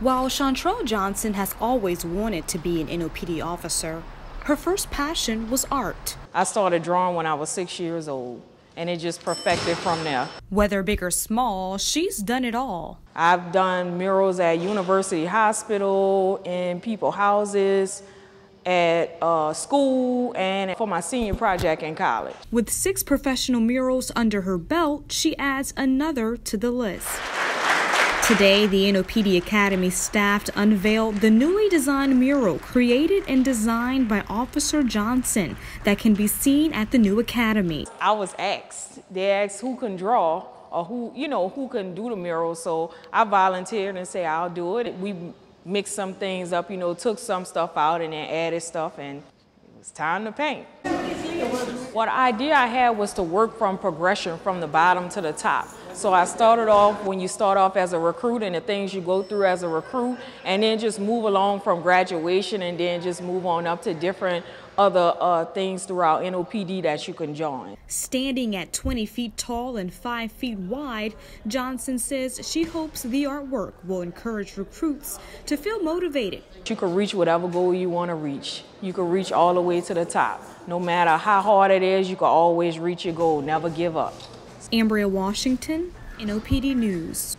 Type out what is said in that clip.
While Shontrell Johnson has always wanted to be an NOPD officer, her first passion was art. I started drawing when I was six years old, and it just perfected from there. Whether big or small, she's done it all. I've done murals at University Hospital, in people houses, at uh, school, and for my senior project in college. With six professional murals under her belt, she adds another to the list. Today, the NOPD Academy staff unveiled the newly designed mural created and designed by Officer Johnson that can be seen at the new academy. I was asked, they asked who can draw or who, you know, who can do the mural. So I volunteered and say, I'll do it. We mixed some things up, you know, took some stuff out and then added stuff and it was time to paint. What idea I had was to work from progression from the bottom to the top. So I started off when you start off as a recruit and the things you go through as a recruit, and then just move along from graduation and then just move on up to different other uh, things throughout NOPD that you can join. Standing at 20 feet tall and 5 feet wide, Johnson says she hopes the artwork will encourage recruits to feel motivated. You can reach whatever goal you want to reach. You can reach all the way to the top. No matter how hard it is, you can always reach your goal. Never give up. Ambria Washington, NOPD News.